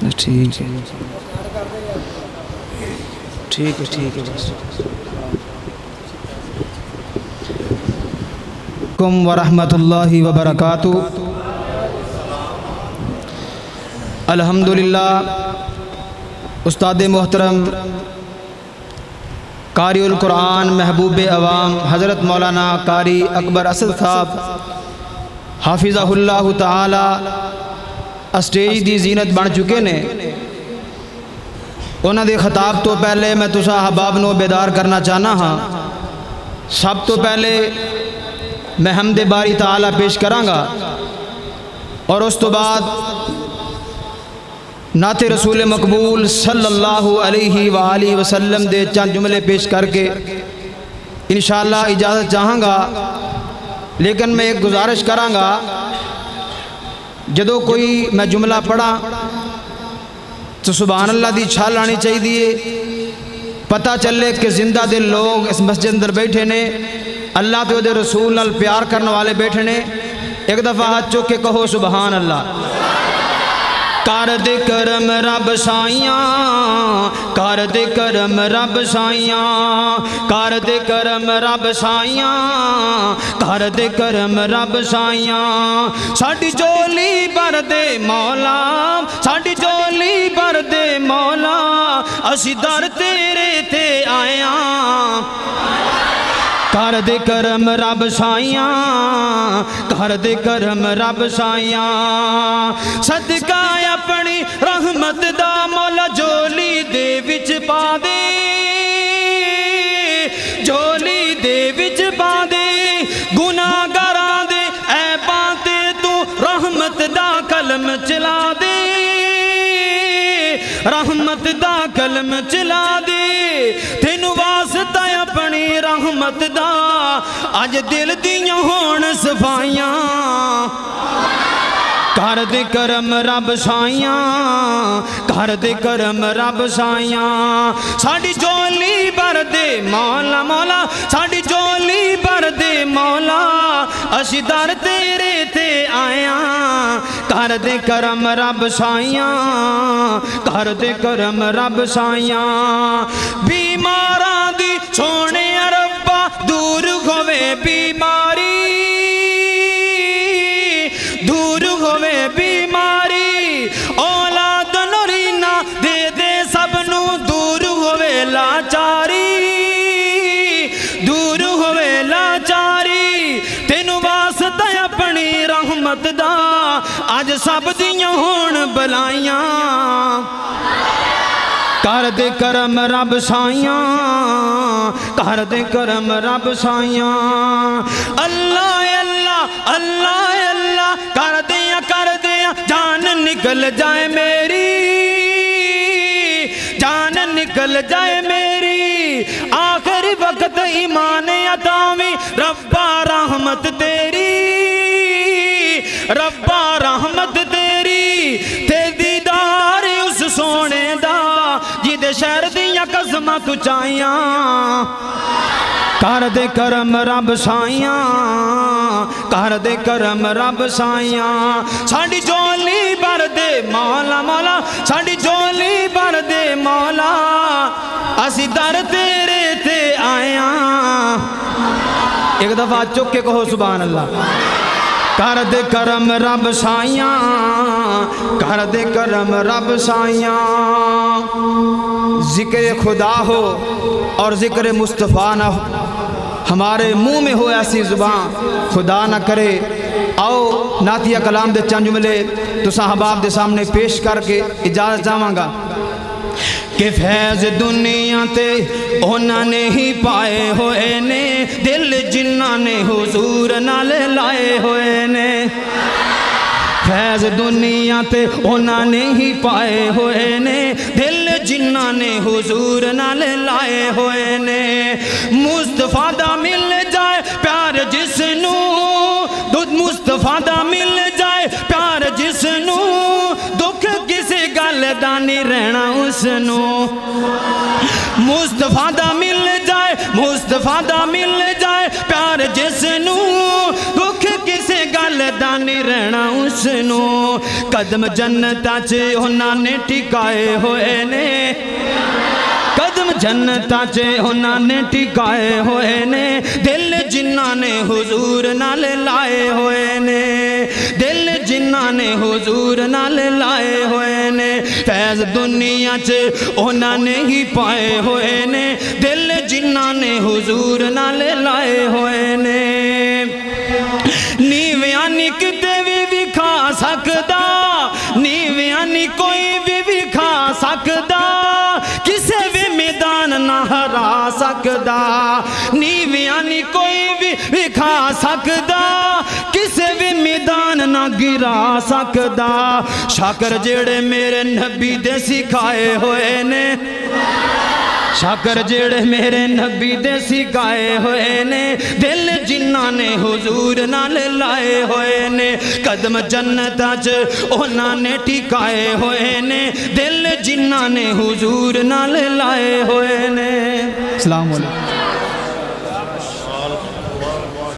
ٹھیک ہے ٹھیک ہے ٹھیک ہے، بس۔ کم ورحمۃ اللہ وبرکاتہ۔ الحمدللہ، استاد محترم، قاری القرآن محبوب عوام، حضرت مولانا قاری اکبر اسد صاحب حافظہ اللہ تعالی اسٹیج دی زینت بن چکے نے۔ انہوں دے خطاب تو پہلے میں تسا احباب نو بیدار کرنا چاہنا ہاں۔ سب تو پہلے میں حمد باری تعالی پیش کرانگا۔ اور اس تو بعد نعت رسول مقبول صلی اللہ علیہ وآلہ وسلم دے چند جملے پیش کر کے انشاءاللہ اجازت چاہاں گا لیکن میں ایک گزارش کرانگا۔ جدو کوئی میں جملہ پڑھا تو سبحان اللہ دی چھال آنی چاہی دیئے پتہ چلے کہ زندہ دل لوگ اس مسجد اندر بیٹھے نے۔ اللہ تو دے رسول نال پیار کرنے والے بیٹھے نے۔ ایک دفعہ ہاتھ چوک کے کہو سبحان اللہ۔ کر کرم رب سائیاں کر دے کرم رب سائیاں کر دے کرم رب سائیاں کر دے کرم رب سائیاں ساڑی جولی بر دے مولا ساڑی جولی بر دے مولا اسی در تیرے تے آیاں کر دے کرم رب سائیاں کر دے کرم رب سائیاں صدقہ رحمت دا کلم چلا دے تینو واسطہ اپنی رحمت دا اج دل دیاں ہون صفائیاں کر دے کرم رب سائیاں کر دے کرم رب سائیاں ساڑی جولی بر دے مولا مولا ساڑی جولی بر دے مولا اسی کر دے کرم رب سائیاں کر دے کرم رب سائیاں بیماراں دی چھوڑ کرم رب سائیاں کر دے کرم رب سائیاں اللہ اللہ اللہ اللہ کر دیا کر دیا جان نکل جائے میری جان نکل جائے میری آخری وقت ایمان عطاوی ربا رحمت تیری ربا رحمت قسمہ کر دے کرم رب سائیاں۔ کر دے کرم رب سائیاں۔ ساڑی جولی بر دے مولا مولا۔ ساڑی جولی بر دے مولا۔ اسی در تیرے تے آیاں ایک دفعہ چک کے کہو سبحان اللہ۔ کر دے کرم رب سائیاں۔ کر دے کرم رب سائیاں۔ ذکر خدا ہو اور ذکر مصطفیٰ نہ ہو۔ ہمارے منہ میں ہو ایسی زبان، خدا نہ کرے۔ آؤ ناتیہ کلام دے چند جملے تو صحباب دے سامنے پیش کر کے اجازت جاواں گا۔ کہ فیض دنیا تے اونا نے ہی پائے ہوئے نے، دل جنہ نے حضور نال لائے ہوئے نے۔ فیض دنیا تے اونا نے ہی پائے ہوئے نے، دل جنہ نے حضور نال لائے ہوئے نے مصطفیٰ دا مل جائے پیار جس نو دودھ مصطفیٰ دا مل جائے پیار جس نو دکھ کسی گل دا نہیں رہنا اس نو مصطفیٰ دا مل جائے مصطفیٰ دا مل جائے پیار جس نو نو قدم جنتا چ ہونا نے ٹکائے ہوئے نے قدم جنتا چ ہونا نے ٹکائے ہوئے نے دل جنہ نے حضور نال لائے ہوئے نے دل جنہ نے حضور نال لائے ہوئے نے فیض دنیا چ ہونا نے ہی پائے ہوئے نے دل جنہ نے حضور نال لائے ہوئے نے نیویاں نی ਹਰਾ ਸਕਦਾ। ਨੀਵਿਆਂ ਨਹੀਂ ਕੋਈ ਵੀ ਵਿਖਾ ਸਕਦਾ। ਕਿਸੇ ਵੀ ਮੈਦਾਨ ਨਾ ਗਿਰਾ ਸਕਦਾ। ਸ਼ਾਕਰ ਜਿਹੜੇ ਮੇਰੇ ਨਬੀ ਦੇ ਸਿਖਾਏ ਹੋਏ ਨੇ। ਸ਼ਾਕਰ ਜਿਹੜੇ ਮੇਰੇ ਨਬੀ ਦੇ ਸਿਖਾਏ ਹੋਏ ਨੇ। ਦਿਲ جنہ نے حضور نال لائے ہوئے نے، قدم جنت اچ اونا نے ٹکائے ہوئے نے۔ دل جنہ نے حضور نال لائے ہوئے نے۔ السلام علیکم۔